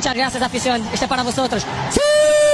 Muchas gracias, afición. Este es para vosotros. ¡Sí!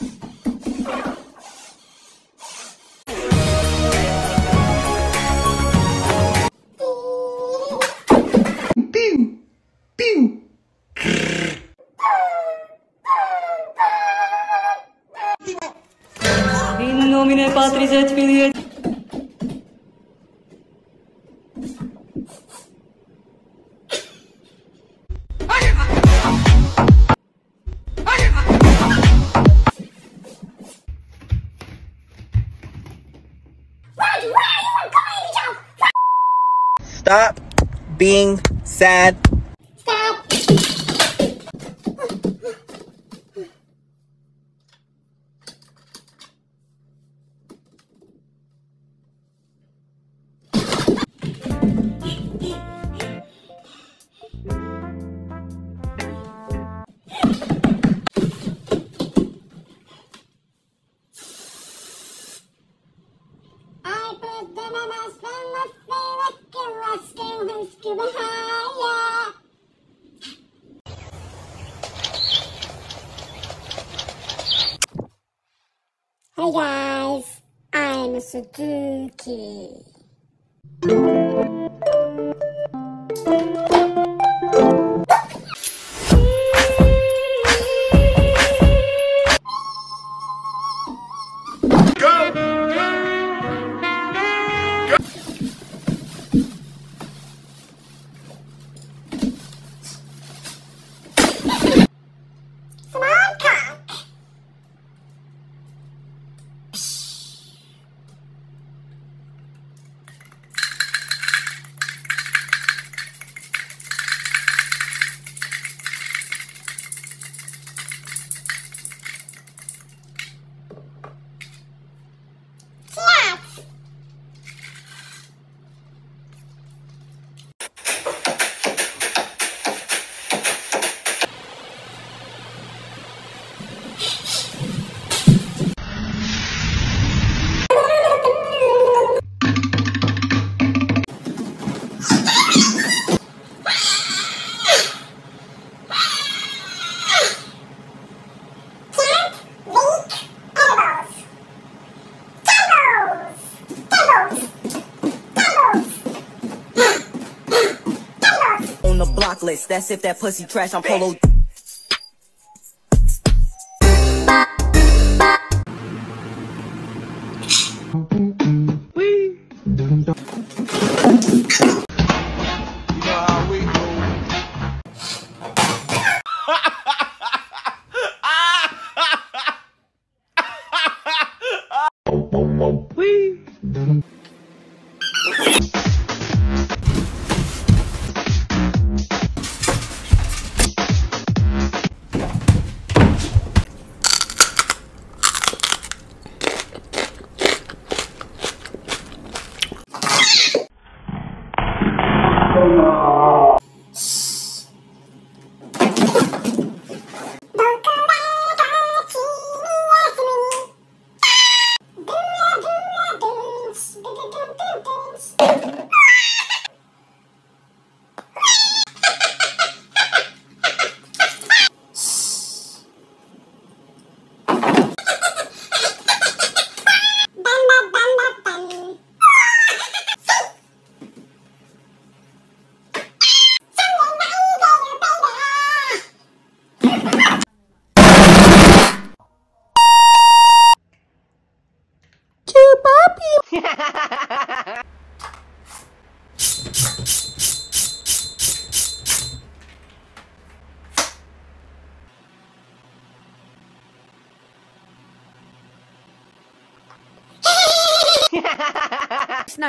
you Stop being sad. சிவகாய Hey guys, I'm Suzuki. That's if that pussy trash, I'm polo.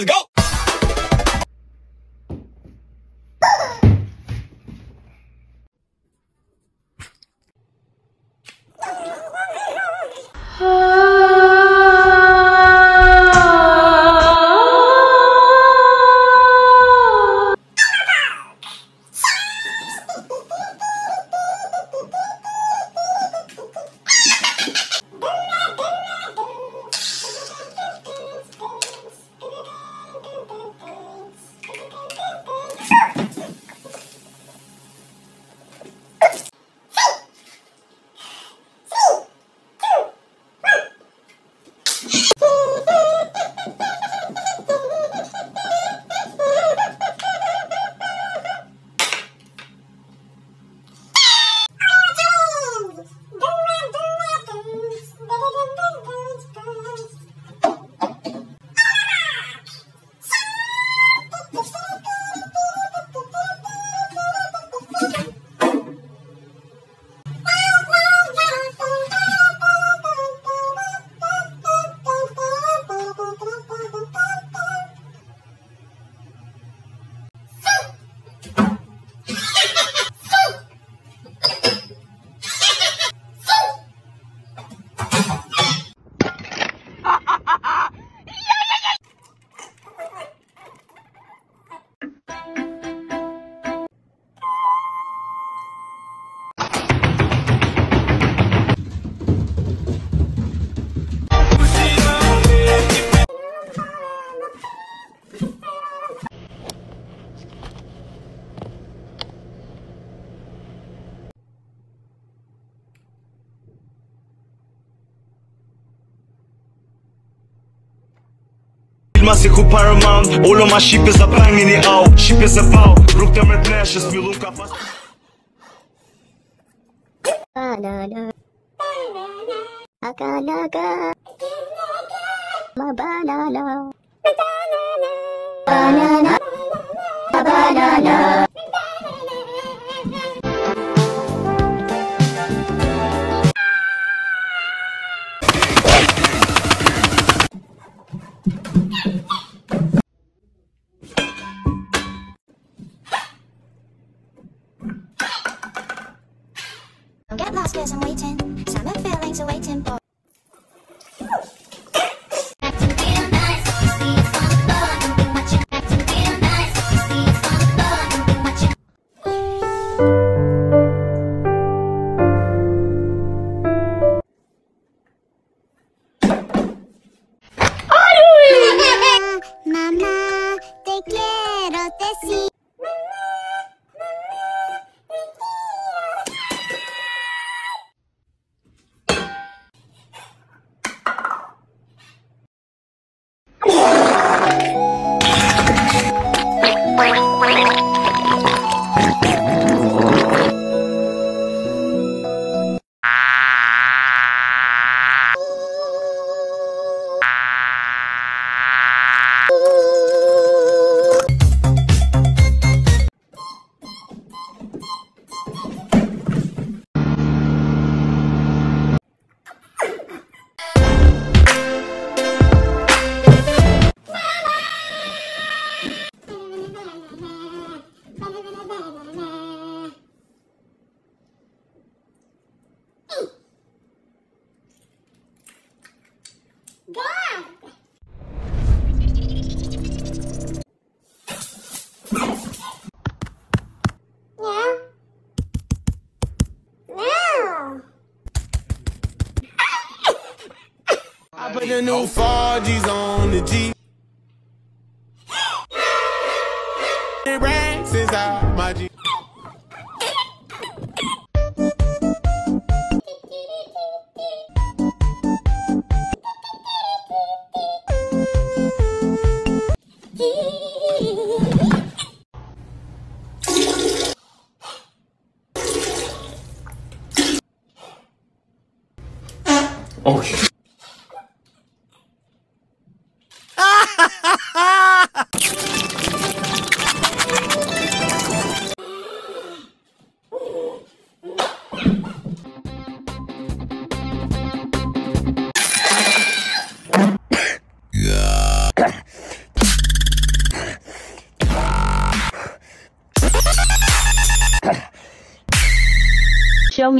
Let's go. Och paramount All of my ship is a banging it out Ship is a Ruktar med bläsches milunka fast Banana. Akalaga. Ma banana. Banana. Banana. The new 4G's on the G. It racks inside my G. Show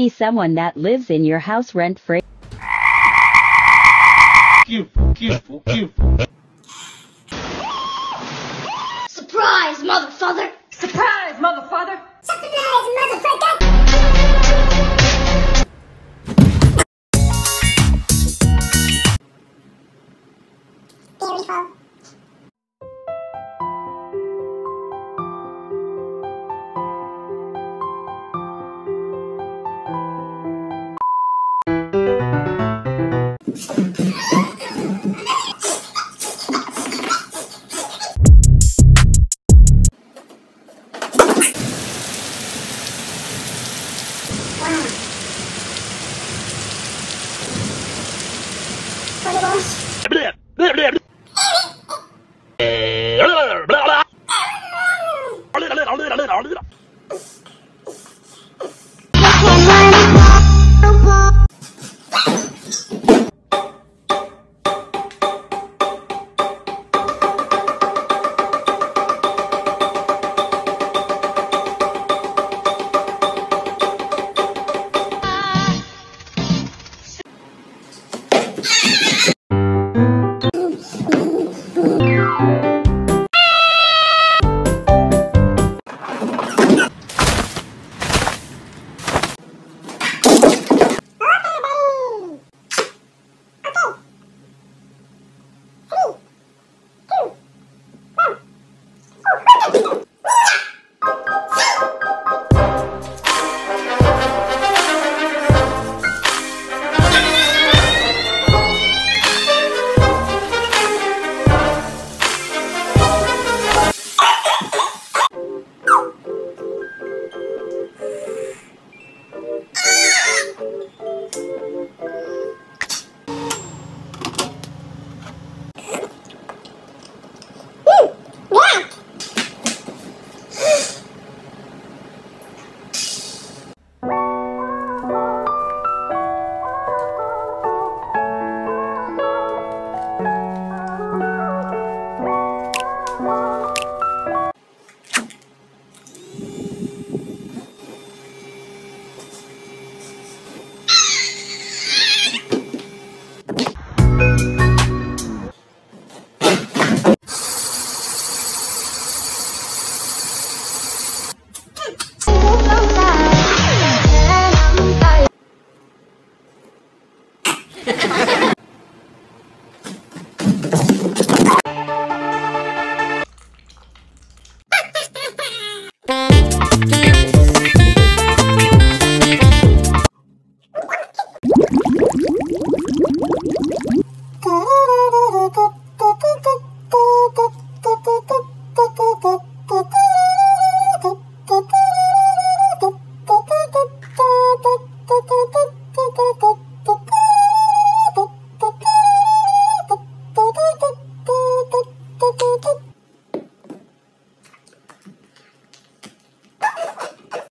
me someone that lives in your house rent free. Surprise, motherfucker! Surprise, motherfucker! Surprise, motherfucker!